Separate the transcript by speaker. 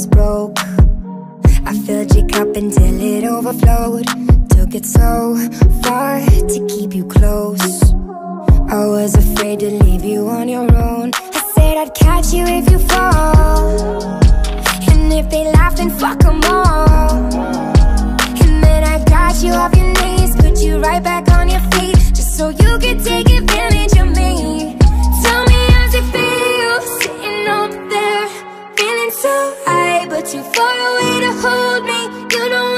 Speaker 1: was broke. I filled your cup until it overflowed. Took it so far to keep you close. I was afraid to leave you on your own. I said I'd catch you if you fall. And if they laugh then fuck them all. And then I got you off your knees Put you right back on your feet. Just so you could take advantage of me. Tell me how's it feel Sitting up there Feeling so high away, but too far away to hold me. You know